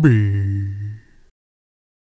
Bì.